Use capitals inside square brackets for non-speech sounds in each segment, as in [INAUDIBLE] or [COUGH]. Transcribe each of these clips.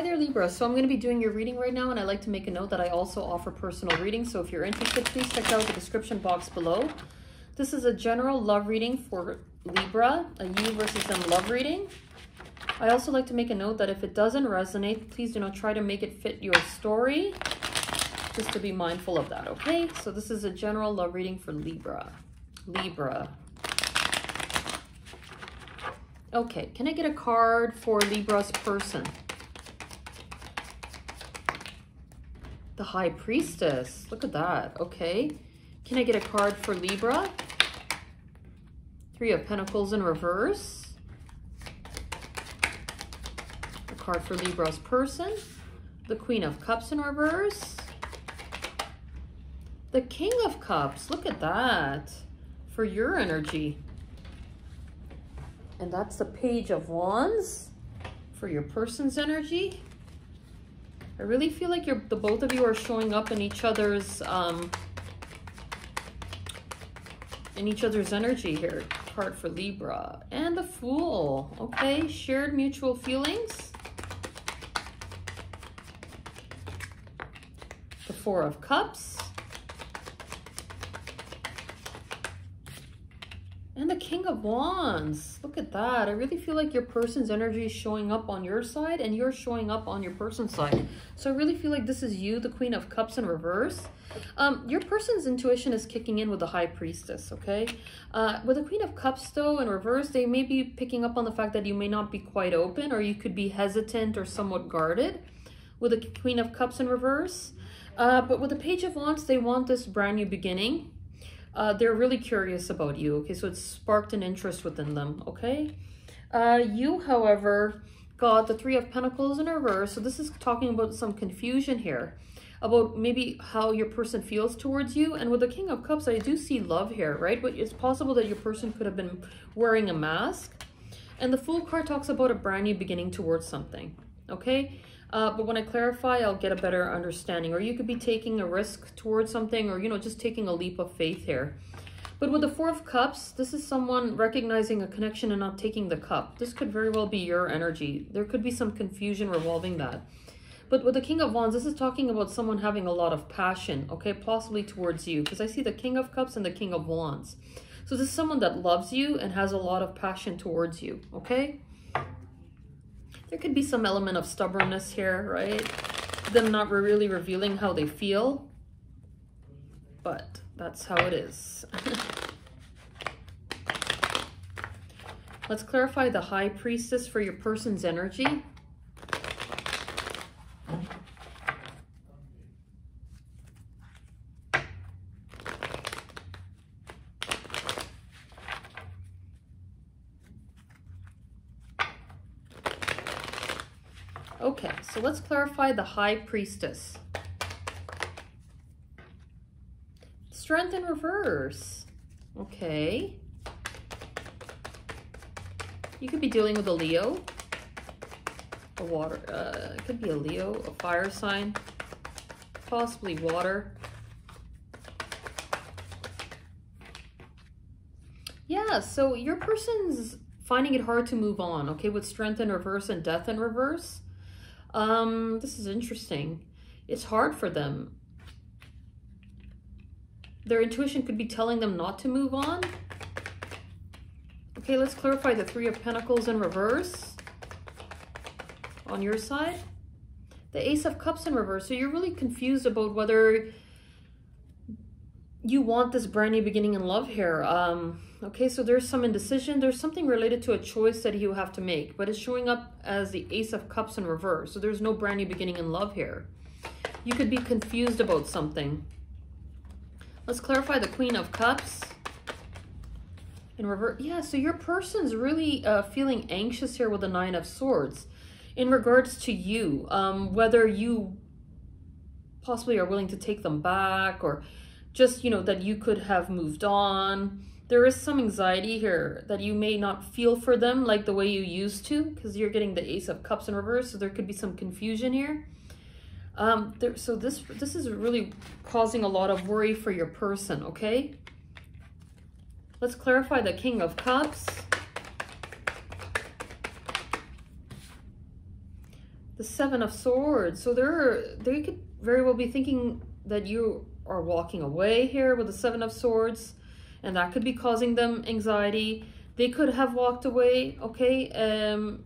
Hi there, Libra. So I'm going to be doing your reading right now, and I'd like to make a note that I also offer personal readings. So if you're interested, please check out the description box below. This is a general love reading for Libra, a you versus them love reading. I also like to make a note that if it doesn't resonate, please do not try to make it fit your story. Just to be mindful of that, okay? So this is a general love reading for Libra. Libra. Okay, can I get a card for Libra's person? The High Priestess. Look at that. Okay. Can I get a card for Libra? Three of Pentacles in reverse. A card for Libra's person. The Queen of Cups in reverse. The King of Cups. Look at that. For your energy. And that's the Page of Wands for your person's energy. I really feel like you're the both of you are showing up in each other's um, in each other's energy here. Card for Libra and the Fool. Okay, shared mutual feelings. The Four of Cups. And the King of Wands. Look at that. I really feel like your person's energy is showing up on your side and you're showing up on your person's side. So I really feel like this is you, the Queen of Cups in reverse. Um, your person's intuition is kicking in with the High Priestess, okay? Uh, with the Queen of Cups, though, in reverse, they may be picking up on the fact that you may not be quite open or you could be hesitant or somewhat guarded with the Queen of Cups in reverse. Uh, but with the Page of Wands, they want this brand new beginning uh, they're really curious about you. Okay, so it's sparked an interest within them. Okay, uh, you, however, got the Three of Pentacles in reverse. So this is talking about some confusion here about maybe how your person feels towards you. And with the King of Cups, I do see love here, right? But it's possible that your person could have been wearing a mask. And the Fool card talks about a brand new beginning towards something, okay? Uh, but when I clarify, I'll get a better understanding. Or you could be taking a risk towards something or, you know, just taking a leap of faith here. But with the Four of Cups, this is someone recognizing a connection and not taking the cup. This could very well be your energy. There could be some confusion revolving that. But with the King of Wands, this is talking about someone having a lot of passion, okay, possibly towards you. Because I see the King of Cups and the King of Wands. So this is someone that loves you and has a lot of passion towards you, okay? There could be some element of stubbornness here, right? Them not really revealing how they feel. But that's how it is. [LAUGHS] Let's clarify the High Priestess for your person's energy. Okay, so let's clarify the High Priestess. Strength in reverse. Okay. You could be dealing with a Leo. A water, uh, it could be a Leo, a fire sign, possibly water. Yeah, so your person's finding it hard to move on, okay, with strength in reverse and death in reverse. Um, this is interesting. It's hard for them. Their intuition could be telling them not to move on. Okay, let's clarify the Three of Pentacles in reverse on your side. The Ace of Cups in reverse. So you're really confused about whether you want this brand new beginning in love here. Um, okay, so there's some indecision. There's something related to a choice that you have to make, but it's showing up as the Ace of Cups in reverse. So there's no brand new beginning in love here. You could be confused about something. Let's clarify the Queen of Cups in reverse. Yeah, so your person's really uh, feeling anxious here with the Nine of Swords in regards to you. Um, whether you possibly are willing to take them back or just, you know, that you could have moved on. There is some anxiety here that you may not feel for them like the way you used to because you're getting the Ace of Cups in reverse, so there could be some confusion here. Um, there, so this, this is really causing a lot of worry for your person, okay? Let's clarify the King of Cups. the Seven of Swords. So they're, they could very well be thinking that you are walking away here with the Seven of Swords, and that could be causing them anxiety. They could have walked away, okay, um,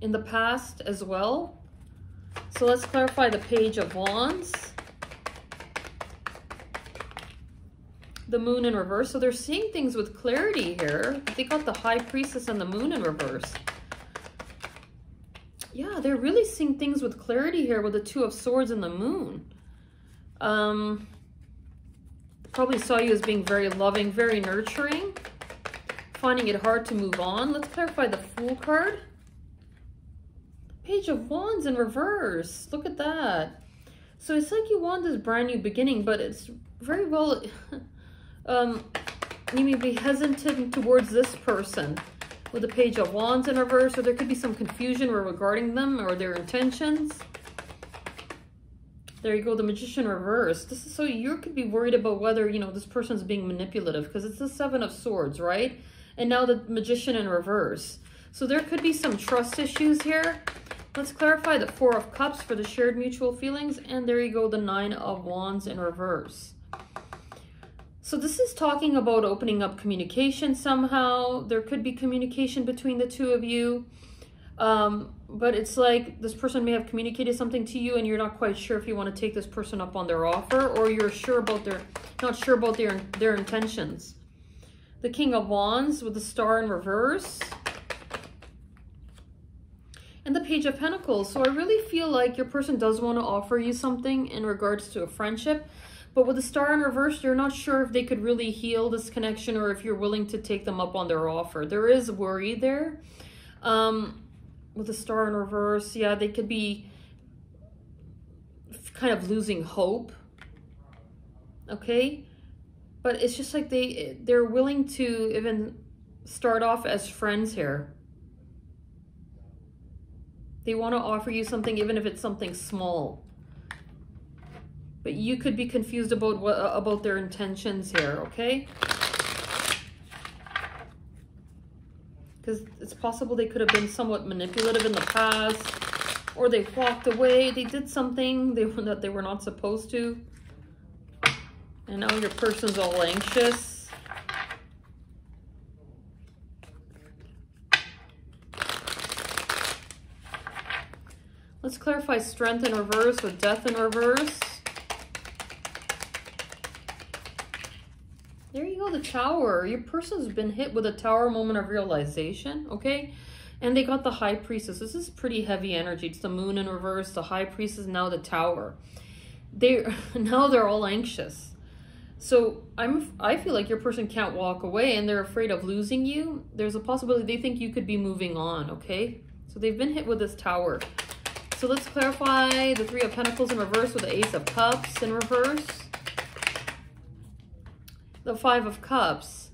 in the past as well. So let's clarify the Page of Wands. The Moon in reverse. So they're seeing things with clarity here. They got the High Priestess and the Moon in reverse. Yeah, they're really seeing things with clarity here with the Two of Swords and the Moon. Um, probably saw you as being very loving, very nurturing, finding it hard to move on. Let's clarify the Fool card. Page of Wands in reverse. Look at that. So it's like you want this brand new beginning, but it's very well... [LAUGHS] um, you may be hesitant towards this person with the Page of Wands in reverse, or there could be some confusion regarding them or their intentions. There you go, the Magician reverse. This is so you could be worried about whether, you know, this person's being manipulative because it's the Seven of Swords, right? And now the Magician in reverse. So there could be some trust issues here. Let's clarify the Four of Cups for the shared mutual feelings. And there you go, the Nine of Wands in reverse. So this is talking about opening up communication somehow. There could be communication between the two of you. Um, but it's like this person may have communicated something to you and you're not quite sure if you want to take this person up on their offer or you're sure about their, not sure about their, their intentions. The King of Wands with the star in reverse. And the Page of Pentacles. So I really feel like your person does want to offer you something in regards to a friendship. But with the star in reverse, you're not sure if they could really heal this connection or if you're willing to take them up on their offer. There is worry there. Um, with a star in reverse, yeah, they could be kind of losing hope. Okay? But it's just like they they're willing to even start off as friends here. They want to offer you something even if it's something small. But you could be confused about what about their intentions here, okay? Because it's possible they could have been somewhat manipulative in the past or they walked away they did something they, that they were not supposed to. And now your person's all anxious. Let's clarify strength in reverse with death in reverse There you go, the tower. Your person's been hit with a tower moment of realization, okay? And they got the high priestess. This is pretty heavy energy. It's the moon in reverse, the high priestess, now the tower. They [LAUGHS] now they're all anxious. So I'm I feel like your person can't walk away and they're afraid of losing you. There's a possibility they think you could be moving on, okay? So they've been hit with this tower. So let's clarify the three of pentacles in reverse with the ace of cups in reverse the Five of Cups.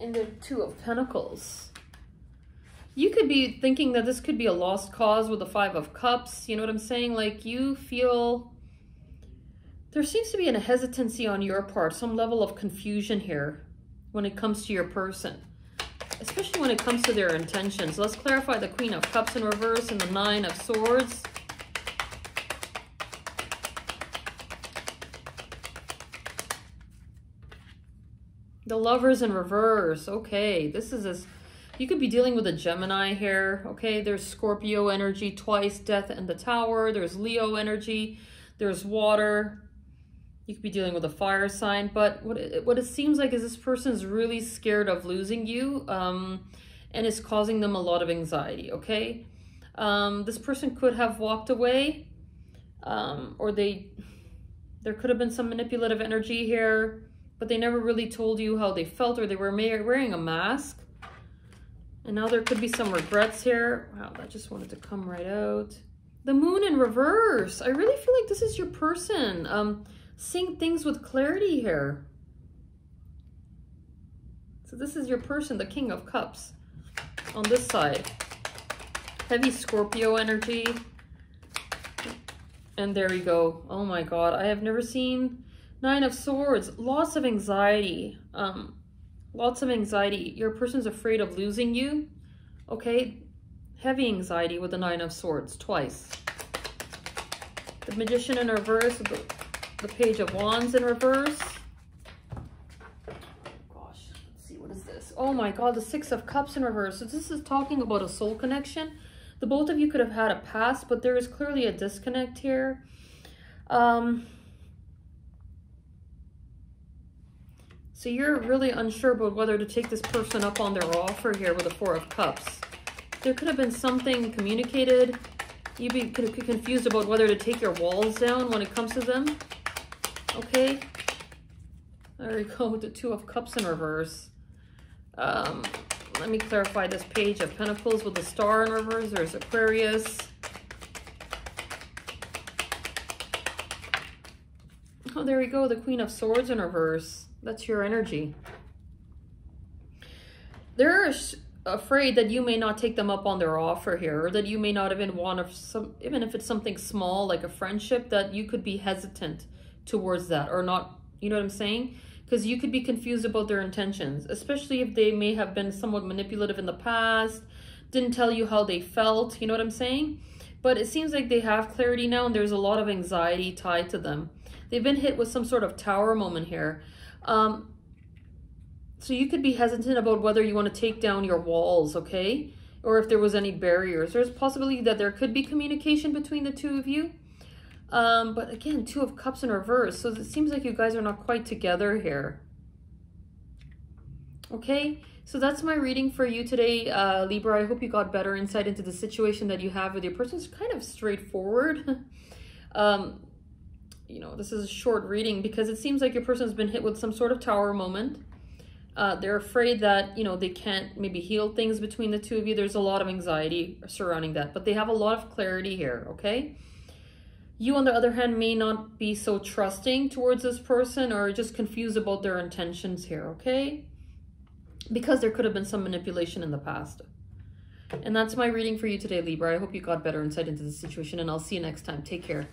And the Two of Pentacles. You could be thinking that this could be a lost cause with the Five of Cups. You know what I'm saying? Like you feel... There seems to be a hesitancy on your part, some level of confusion here when it comes to your person especially when it comes to their intentions. Let's clarify the Queen of Cups in reverse and the Nine of Swords. The Lovers in reverse. Okay, this is this. You could be dealing with a Gemini here. Okay, there's Scorpio energy twice, Death and the Tower. There's Leo energy. There's water. You could be dealing with a fire sign, but what it, what it seems like is this person is really scared of losing you um, and is causing them a lot of anxiety, okay? Um, this person could have walked away um, or they there could have been some manipulative energy here, but they never really told you how they felt or they were wearing a mask. And now there could be some regrets here. Wow, that just wanted to come right out. The moon in reverse. I really feel like this is your person. Um, seeing things with clarity here. So this is your person, the King of Cups, on this side. Heavy Scorpio energy. And there we go. Oh my God, I have never seen Nine of Swords, lots of anxiety. Um, lots of anxiety. Your person's afraid of losing you. Okay, heavy anxiety with the Nine of Swords, twice. The Magician in reverse, the, Page of Wands in reverse. Gosh, let's see, what is this? Oh my God, the Six of Cups in reverse. So this is talking about a soul connection. The both of you could have had a past, but there is clearly a disconnect here. Um, so you're really unsure about whether to take this person up on their offer here with the Four of Cups. There could have been something communicated. You'd be confused about whether to take your walls down when it comes to them. Okay. There we go the Two of Cups in reverse. Um, let me clarify this page of Pentacles with the star in reverse. There's Aquarius. Oh, there we go. The Queen of Swords in reverse. That's your energy. They're afraid that you may not take them up on their offer here, or that you may not even want some, even if it's something small like a friendship, that you could be hesitant towards that, or not. You know what I'm saying? because you could be confused about their intentions, especially if they may have been somewhat manipulative in the past, didn't tell you how they felt, you know what I'm saying? But it seems like they have clarity now and there's a lot of anxiety tied to them. They've been hit with some sort of tower moment here. Um, so you could be hesitant about whether you want to take down your walls, okay? Or if there was any barriers. There's possibility that there could be communication between the two of you. Um, but again, Two of Cups in reverse. So it seems like you guys are not quite together here. Okay, so that's my reading for you today, uh, Libra. I hope you got better insight into the situation that you have with your person. It's kind of straightforward. [LAUGHS] um, you know, this is a short reading because it seems like your person's been hit with some sort of tower moment. Uh, they're afraid that, you know, they can't maybe heal things between the two of you. There's a lot of anxiety surrounding that, but they have a lot of clarity here, okay? You, on the other hand, may not be so trusting towards this person or just confused about their intentions here, okay? Because there could have been some manipulation in the past. And that's my reading for you today, Libra. I hope you got better insight into the situation, and I'll see you next time. Take care.